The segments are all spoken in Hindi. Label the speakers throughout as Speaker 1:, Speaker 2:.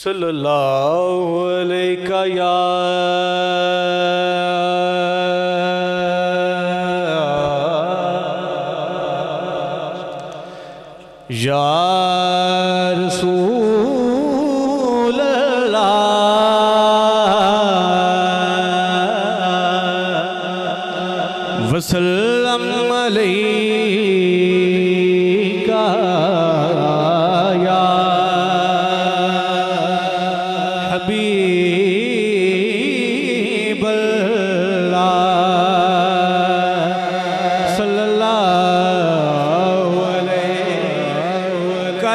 Speaker 1: सल्लल्लाहु अलैका या या रसूल अल्लाह वसल्लम अलैका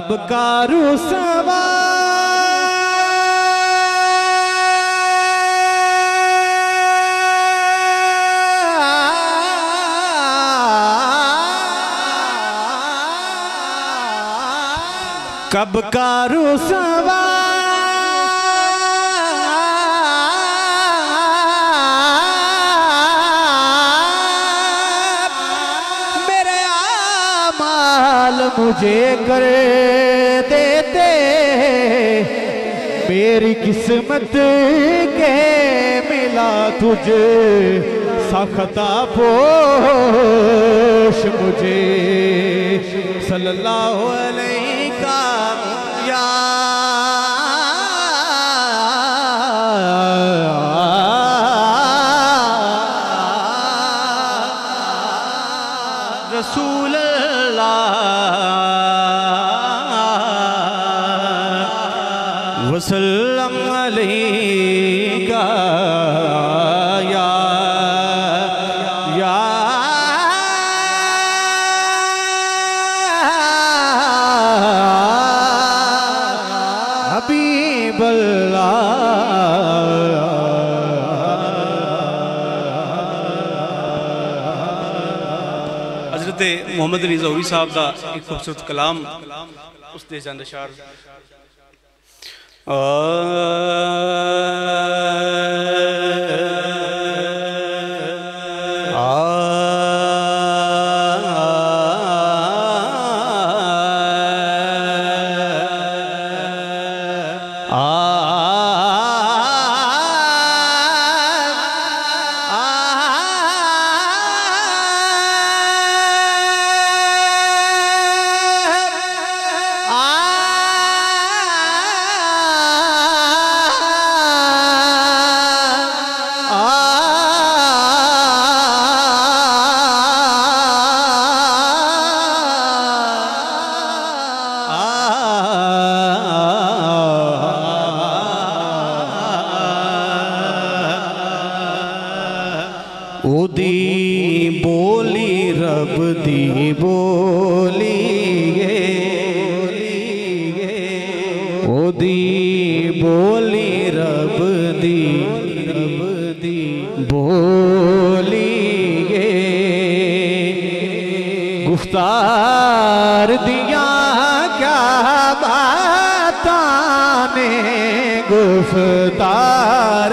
Speaker 1: कब कारू कब कारू मेरे मुझे कर देते मेरी किस्मत के मिला तुझे सखता पोश मुझे सल्लल्लाहु वसल्लम अलैका या या मोहम्मद अली साहब का एक खूबसूरत कलाम उस दे चंद अशार Ah. ओदी बोली रब दी बोली ओदी बोली रब दी रब दी बोली गुफ्तार दिया क्या बाता ने? गुफ्तार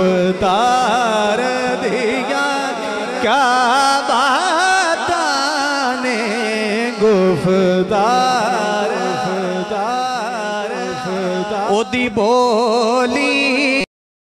Speaker 1: गुफ्तार दिया क्या बाता ने गुफ्तार ओदी बोली